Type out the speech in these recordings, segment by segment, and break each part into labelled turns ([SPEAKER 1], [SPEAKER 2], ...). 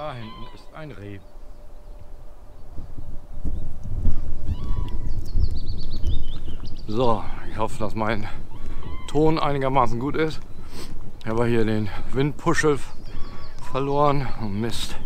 [SPEAKER 1] Da hinten ist ein Reh. So, ich hoffe, dass mein Ton einigermaßen gut ist. Ich habe hier den Windpuschel verloren. Oh Mist.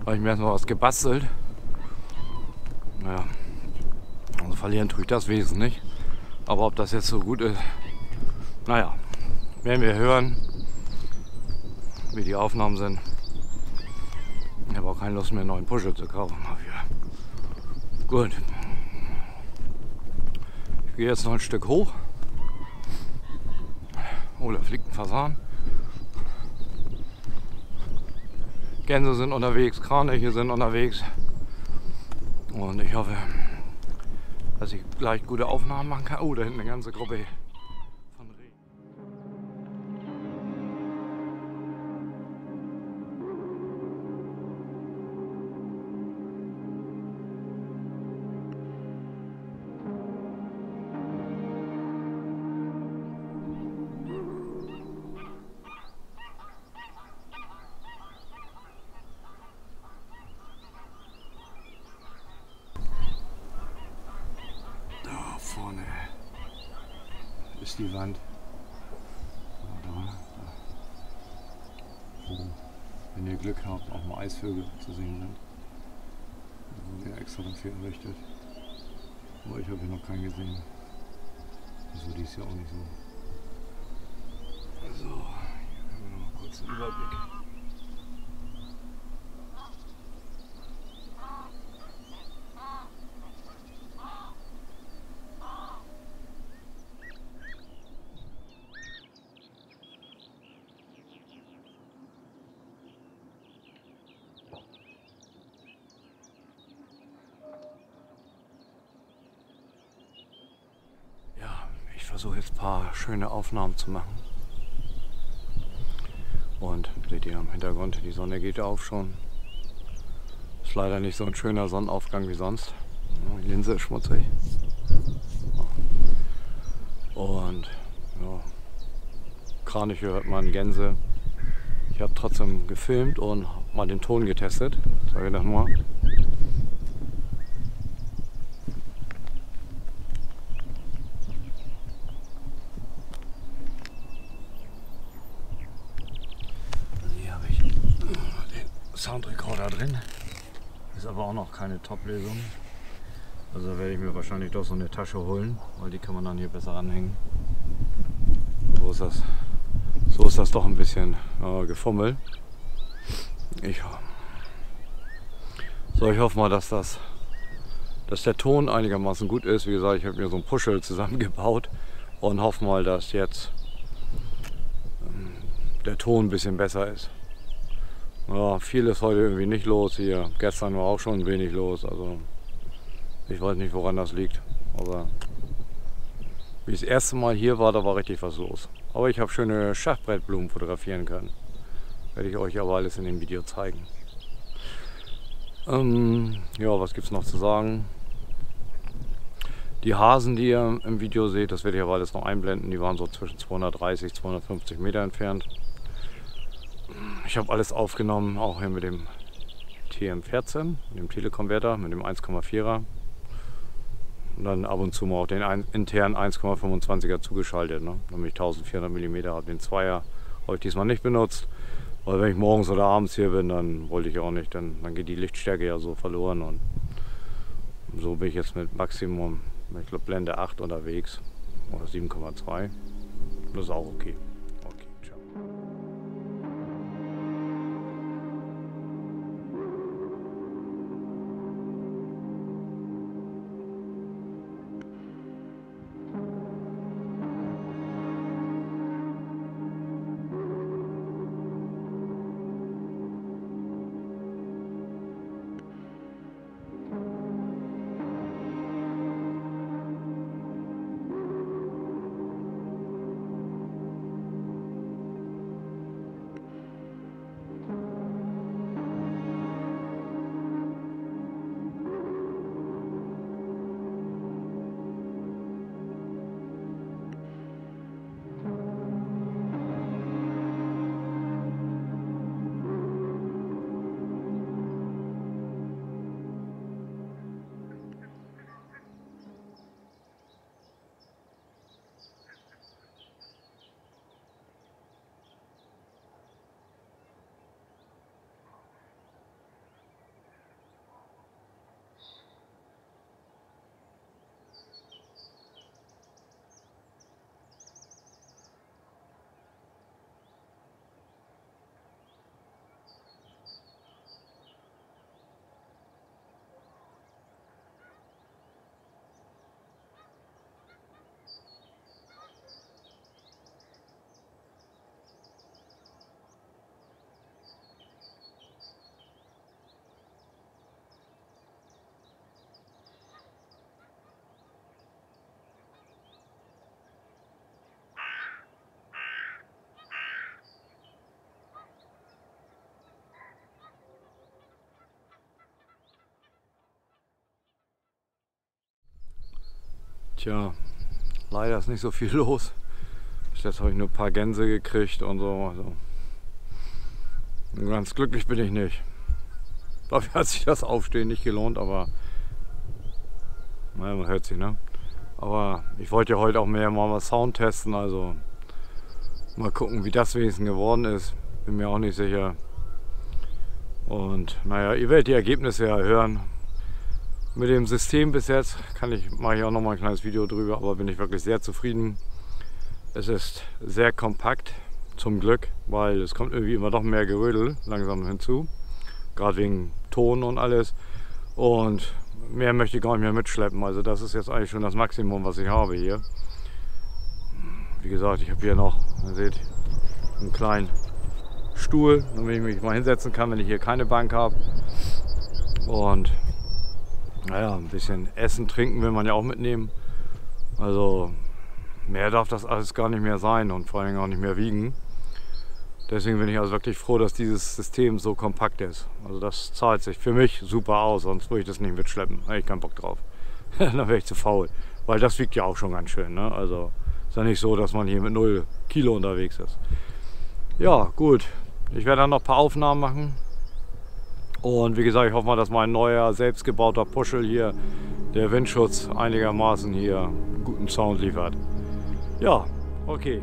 [SPEAKER 1] Habe ich mir erstmal was gebastelt. Naja. Also verlieren tue ich das Wesen nicht. Aber ob das jetzt so gut ist, naja, werden wir hören, wie die Aufnahmen sind. Keine Lust mehr, einen neuen Puschel zu kaufen. Gut. Ich gehe jetzt noch ein Stück hoch. Oh, da fliegt ein Fasan. Gänse sind unterwegs, Kraniche sind unterwegs. Und ich hoffe, dass ich gleich gute Aufnahmen machen kann. Oh, da hinten eine ganze Gruppe Wo, wenn ihr Glück habt, auch mal Eisvögel zu sehen sind. Da wurde extra dafür errichtet. Aber ich habe hier noch keinen gesehen. Also die ist ja auch nicht so. Also, hier haben wir noch kurz einen Überblick. Ja, ich versuche jetzt ein paar schöne Aufnahmen zu machen. Und seht ihr am Hintergrund, die Sonne geht auf schon. Ist leider nicht so ein schöner Sonnenaufgang wie sonst. Die Linse ist schmutzig. Und ja, Kraniche hört man, Gänse. Ich habe trotzdem gefilmt und mal den Ton getestet. Sage ich das mal. Hier habe ich den Soundrecorder drin. Ist aber auch noch keine Top-Lösung. Also werde ich mir wahrscheinlich doch so eine Tasche holen, weil die kann man dann hier besser anhängen. So ist das, so ist das doch ein bisschen äh, gefummelt. Ich, so, ich hoffe mal, dass das dass der Ton einigermaßen gut ist. Wie gesagt, ich habe mir so ein Puschel zusammengebaut und hoffe mal, dass jetzt ähm, der Ton ein bisschen besser ist. Ja, viel ist heute irgendwie nicht los hier. Gestern war auch schon wenig los. Also ich weiß nicht, woran das liegt. Aber wie ich das erste Mal hier war, da war richtig was los. Aber ich habe schöne Schachbrettblumen fotografieren können. Werde ich euch aber alles in dem Video zeigen. Ähm, ja, was gibt es noch zu sagen? Die Hasen, die ihr im Video seht, das werde ich aber alles noch einblenden. Die waren so zwischen 230 250 Meter entfernt. Ich habe alles aufgenommen, auch hier mit dem TM14, mit dem Telekonverter, mit dem 1,4er. Und dann ab und zu mal auch den internen 1,25er zugeschaltet, ne? nämlich 1400 mm. Habe den Zweier habe ich diesmal nicht benutzt, weil wenn ich morgens oder abends hier bin, dann wollte ich auch nicht, dann, dann geht die Lichtstärke ja so verloren. Und so bin ich jetzt mit Maximum, ich glaube Blende 8 unterwegs oder 7,2. Das ist auch. Okay, Tja, leider ist nicht so viel los. Bis jetzt habe ich nur ein paar Gänse gekriegt und so. Also. Ganz glücklich bin ich nicht. Dafür hat sich das Aufstehen nicht gelohnt, aber naja, man hört sich, ne? Aber ich wollte ja heute auch mehr mal Sound testen, also mal gucken, wie das wenigstens geworden ist. Bin mir auch nicht sicher. Und naja, ihr werdet die Ergebnisse ja hören. Mit dem System bis jetzt kann ich, mache ich auch noch mal ein kleines Video drüber, aber bin ich wirklich sehr zufrieden. Es ist sehr kompakt, zum Glück, weil es kommt irgendwie immer noch mehr Gerödel langsam hinzu. Gerade wegen Ton und alles. Und mehr möchte ich gar nicht mehr mitschleppen. Also das ist jetzt eigentlich schon das Maximum, was ich habe hier. Wie gesagt, ich habe hier noch, ihr seht, einen kleinen Stuhl, damit ich mich mal hinsetzen kann, wenn ich hier keine Bank habe. Und naja, ein bisschen Essen, Trinken will man ja auch mitnehmen. Also mehr darf das alles gar nicht mehr sein und vor allem auch nicht mehr wiegen. Deswegen bin ich also wirklich froh, dass dieses System so kompakt ist. Also das zahlt sich für mich super aus, sonst würde ich das nicht mitschleppen. Da habe ich keinen Bock drauf. dann wäre ich zu faul. Weil das wiegt ja auch schon ganz schön. Ne? Also ist ja nicht so, dass man hier mit 0 Kilo unterwegs ist. Ja, gut. Ich werde dann noch ein paar Aufnahmen machen. Und wie gesagt, ich hoffe mal, dass mein neuer selbstgebauter Puschel hier, der Windschutz, einigermaßen hier guten Sound liefert. Ja, okay.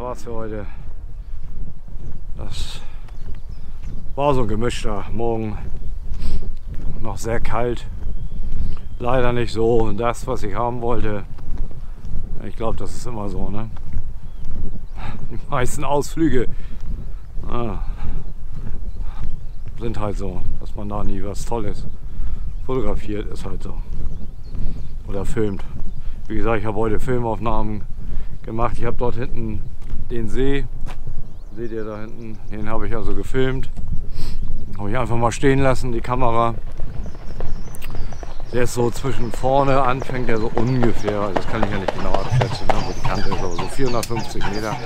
[SPEAKER 1] War's für heute. Das war so ein gemischter Morgen. Noch sehr kalt. Leider nicht so das, was ich haben wollte. Ich glaube, das ist immer so. Ne? Die meisten Ausflüge ah, sind halt so, dass man da nie was Tolles fotografiert, ist halt so. Oder filmt. Wie gesagt, ich habe heute Filmaufnahmen gemacht. Ich habe dort hinten den See, seht ihr da hinten, den habe ich also gefilmt. Habe ich einfach mal stehen lassen, die Kamera. Der ist so zwischen vorne anfängt er so ungefähr, also das kann ich ja nicht genau abschätzen, ne, wo die Kante ist, aber so 450 Meter.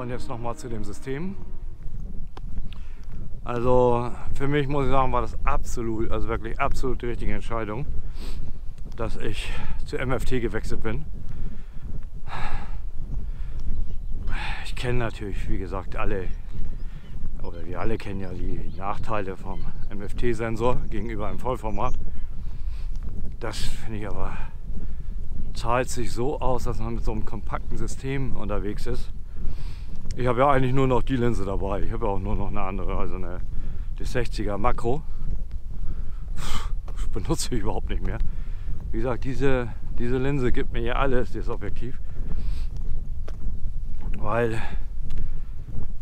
[SPEAKER 1] Und jetzt nochmal zu dem System. Also für mich muss ich sagen, war das absolut, also wirklich absolut die richtige Entscheidung, dass ich zu MFT gewechselt bin. Ich kenne natürlich, wie gesagt, alle, oder wir alle kennen ja die Nachteile vom MFT-Sensor gegenüber einem Vollformat. Das finde ich aber zahlt sich so aus, dass man mit so einem kompakten System unterwegs ist. Ich habe ja eigentlich nur noch die Linse dabei. Ich habe ja auch nur noch eine andere, also eine die 60er Makro. Benutze ich überhaupt nicht mehr. Wie gesagt, diese, diese Linse gibt mir ja alles, das Objektiv. Weil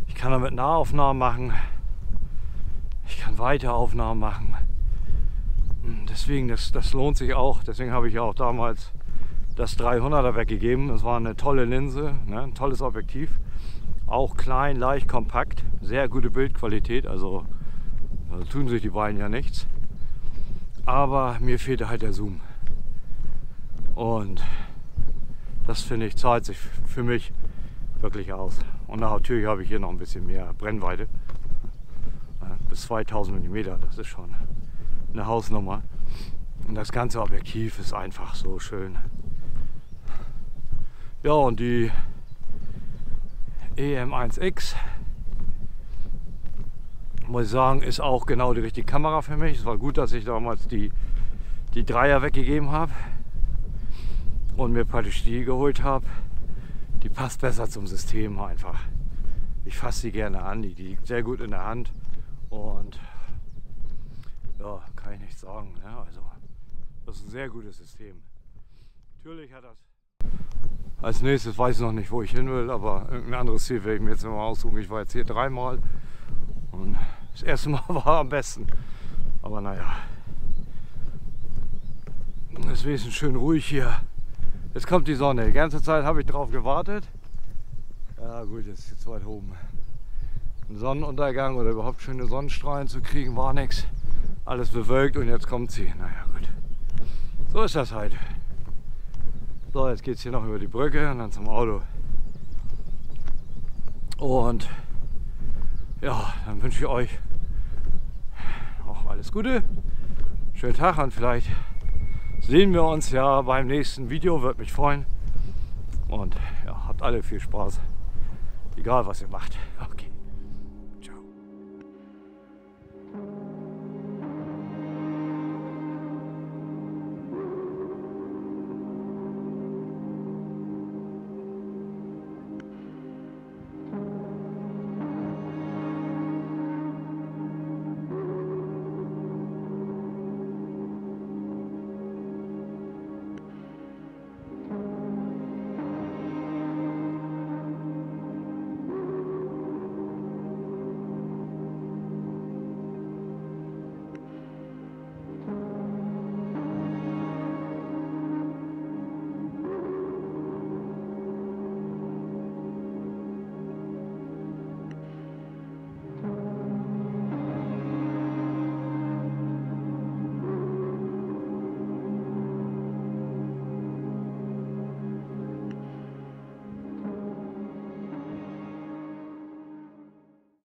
[SPEAKER 1] ich kann damit Nahaufnahmen machen. Ich kann Weiteraufnahmen machen. Deswegen, das, das lohnt sich auch. Deswegen habe ich auch damals das 300er weggegeben. Das war eine tolle Linse, ne? ein tolles Objektiv. Auch klein, leicht, kompakt, sehr gute Bildqualität. Also, also tun sich die beiden ja nichts. Aber mir fehlte halt der Zoom. Und das finde ich zahlt sich für mich wirklich aus. Und natürlich habe ich hier noch ein bisschen mehr Brennweite. Bis 2000 mm, das ist schon eine Hausnummer. Und das ganze Objektiv ist einfach so schön. Ja, und die EM1X, muss ich sagen, ist auch genau die richtige Kamera für mich. Es war gut, dass ich damals die, die Dreier weggegeben habe und mir praktisch die geholt habe. Die passt besser zum System einfach. Ich fasse sie gerne an, die liegt sehr gut in der Hand und ja, kann ich nicht sagen. Ne? also, das ist ein sehr gutes System. Natürlich hat das als nächstes weiß ich noch nicht, wo ich hin will, aber irgendein anderes Ziel werde ich mir jetzt mal aussuchen. Ich war jetzt hier dreimal und das erste Mal war am besten. Aber naja, es ist schön ruhig hier. Jetzt kommt die Sonne. Die ganze Zeit habe ich drauf gewartet. Ja gut, jetzt ist jetzt weit oben. Ein Sonnenuntergang oder überhaupt schöne Sonnenstrahlen zu kriegen, war nichts. Alles bewölkt und jetzt kommt sie. Naja gut. So ist das halt. So, jetzt geht es hier noch über die Brücke und dann zum Auto. Und ja, dann wünsche ich euch auch alles Gute. Schönen Tag und vielleicht sehen wir uns ja beim nächsten Video. Würde mich freuen. Und ja, habt alle viel Spaß. Egal was ihr macht. Okay.